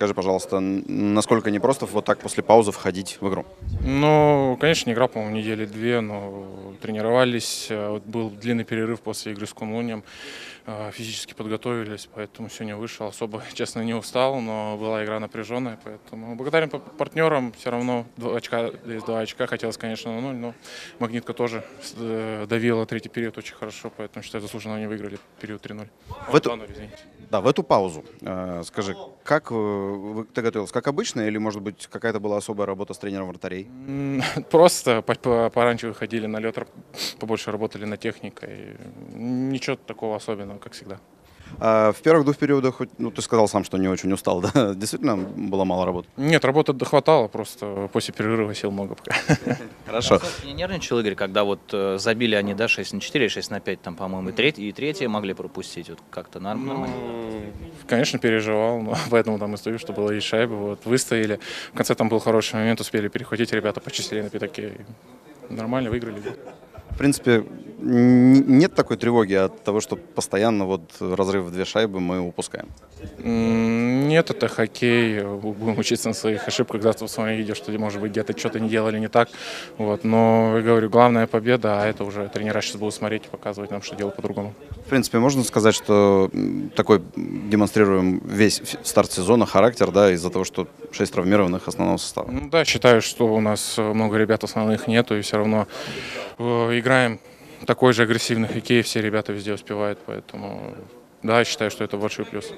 Скажи, пожалуйста, насколько непросто вот так после паузы входить в игру? Ну, конечно, не играл, по-моему, недели две, но тренировались. Э, Вот был длинный перерыв после игры с Кунлунем. Э, Физически подготовились, поэтому сегодня вышел. Особо, честно, не устал, но была игра напряженная, поэтому благодарен партнерам. Все равно два очка, есть два очка. Хотелось, конечно, на ноль, но Магнитка тоже э, давила третий период очень хорошо, поэтому, считаю, заслуженно они выиграли период 3-0. В эту- 2-0, извините. Да, в эту паузу. скажи, как ты готовился? Как обычно или, может быть, какая-то была особая работа с тренером вратарей? Просто по- по- пораньше выходили на лед, побольше работали на техникой. Ничего такого особенного, как всегда. А в первых двух периодах, ну, ты сказал сам, что не очень устал, да? Действительно было мало работы? Нет, работы хватало, просто после перерыва сил много пока. Хорошо. Не нервничал Игорь, когда вот э, забили они, да, 6 на 4, 6 на 5, там, по-моему, и третье, и третье могли пропустить. Вот как-то норм- нормально. Конечно, переживал, но поэтому там и стою, что было и шайбы. Вот, выстояли. В конце там был хороший момент, успели перехватить, ребята почислили на пятаке. Нормально, выиграли. В принципе, нет такой тревоги от того, что постоянно вот разрыв в две шайбы мы упускаем. Нет, это хоккей. Будем учиться на своих ошибках. Завтра в своем видео, что, может быть, где-то что-то не делали не так. Вот. Но, я говорю, главная победа, а это уже тренера сейчас будут смотреть и показывать нам, что делать по-другому. В принципе, можно сказать, что такой демонстрируем весь старт сезона характер, да, из-за того, что шесть травмированных основного состава. Ну да, считаю, что у нас э, много ребят основных нету, и все равно э, играем такой же агрессивный хоккей, все ребята везде успевают, поэтому да, считаю, что это большой плюс.